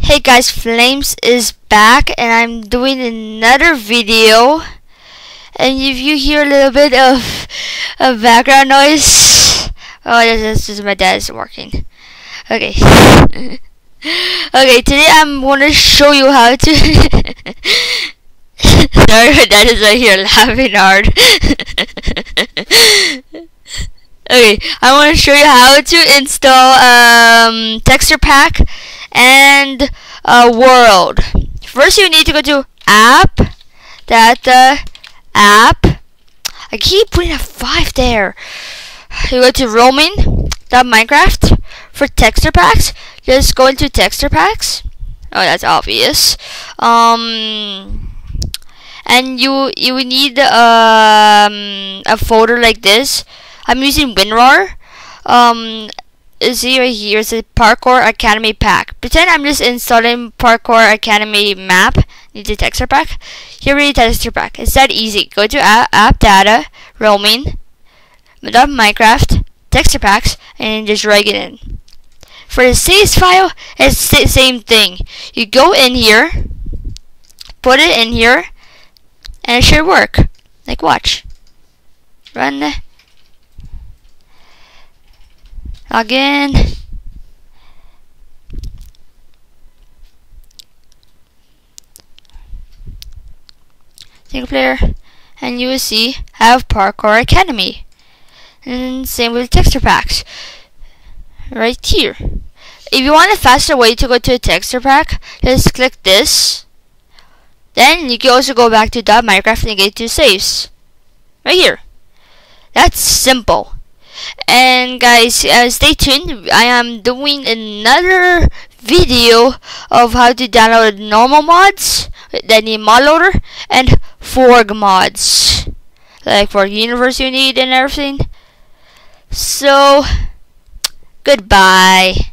Hey guys, Flames is back and I'm doing another video. And if you hear a little bit of, of background noise, oh, this is my dad's working. Okay. okay, today I'm to show you how to. Sorry, my dad is right here laughing hard. okay, I want to show you how to install um, texture pack and uh, world. First, you need to go to app, data, app. I keep putting a five there. You go to roaming, .minecraft for texture packs. Just go into texture packs. Oh, that's obvious. Um, and you you need um a folder like this. I'm using WinRAR. Um, right here is a Parkour Academy pack. Pretend I'm just installing Parkour Academy map. Need the texture pack. Here is the texture pack. It's that easy. Go to app, app data, roaming, Minecraft, texture packs, and just drag it in. For the saves file, it's the same thing. You go in here, put it in here, and it should work. Like watch. Run Again. Single player. And you will see have Parkour Academy. And same with texture packs. Right here. If you want a faster way to go to a texture pack, just click this. Then you can also go back to .minecraft and get to saves. Right here. That's simple and guys uh, stay tuned. I am doing another video of how to download normal mods the need mod loader and Forge mods. Like for universe you need and everything. So goodbye